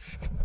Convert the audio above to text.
you